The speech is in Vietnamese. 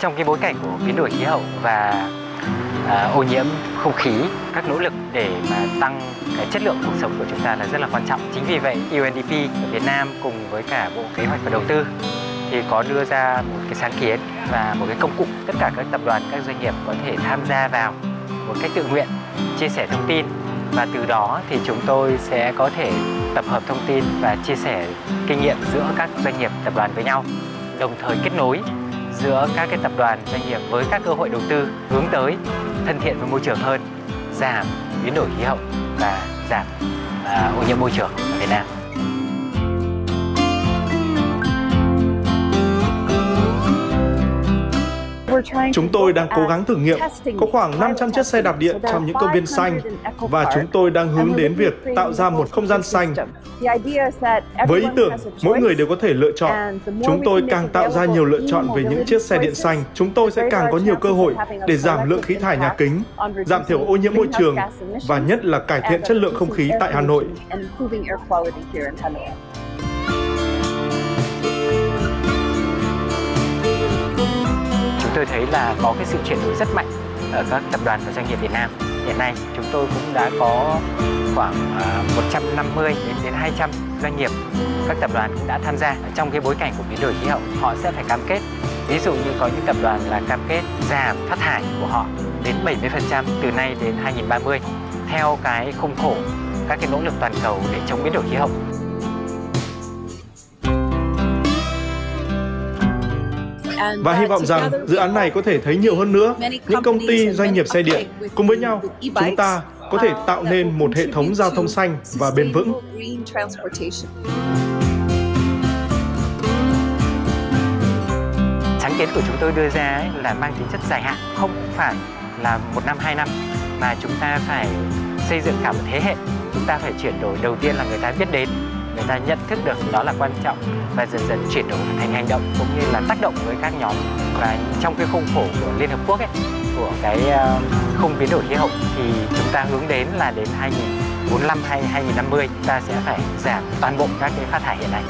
Trong cái bối cảnh của biến đổi khí hậu và à, ô nhiễm không khí, các nỗ lực để mà tăng cái chất lượng cuộc sống của chúng ta là rất là quan trọng. Chính vì vậy UNDP ở Việt Nam cùng với cả Bộ Kế hoạch và Đầu tư thì có đưa ra một cái sáng kiến và một cái công cụ tất cả các tập đoàn các doanh nghiệp có thể tham gia vào một cách tự nguyện chia sẻ thông tin và từ đó thì chúng tôi sẽ có thể tập hợp thông tin và chia sẻ kinh nghiệm giữa các doanh nghiệp tập đoàn với nhau đồng thời kết nối giữa các cái tập đoàn doanh nghiệp với các cơ hội đầu tư hướng tới thân thiện với môi trường hơn, giảm biến đổi khí hậu và giảm à, ô nhiễm môi trường ở Việt Nam. Chúng tôi đang cố gắng thử nghiệm có khoảng 500 chiếc xe đạp điện trong những công viên xanh và chúng tôi đang hướng đến việc tạo ra một không gian xanh. Với ý tưởng, mỗi người đều có thể lựa chọn. Chúng tôi càng tạo ra nhiều lựa chọn về những chiếc xe điện xanh, chúng tôi sẽ càng có nhiều cơ hội để giảm lượng khí thải nhà kính, giảm thiểu ô nhiễm môi trường và nhất là cải thiện chất lượng không khí tại Hà Nội. Tôi thấy là có cái sự chuyển đổi rất mạnh ở các tập đoàn và doanh nghiệp Việt Nam. Hiện nay chúng tôi cũng đã có khoảng à, 150 đến đến 200 doanh nghiệp, các tập đoàn cũng đã tham gia trong cái bối cảnh của biến đổi khí hậu. Họ sẽ phải cam kết. Ví dụ như có những tập đoàn là cam kết giảm phát thải của họ đến 70% từ nay đến 2030 theo cái khung khổ, các cái nỗ lực toàn cầu để chống biến đổi khí hậu. Và hy vọng rằng dự án này có thể thấy nhiều hơn nữa những công ty doanh nghiệp xe điện cùng với nhau chúng ta có thể tạo nên một hệ thống giao thông xanh và bền vững. Sáng kiến của chúng tôi đưa ra ấy là mang tính chất dài hạn, không phải là một năm hai năm mà chúng ta phải xây dựng cả một thế hệ. Chúng ta phải chuyển đổi đầu tiên là người ta biết đến người ta nhận thức được đó là quan trọng và dần dần chuyển đổi thành hành động cũng như là tác động với các nhóm và trong cái khung khổ của Liên Hợp Quốc ấy, của cái ờ, khung biến đổi khí hậu thì chúng ta hướng đến là đến 2045 hay 2050 ta sẽ phải giảm toàn bộ các cái phát thải hiện nay.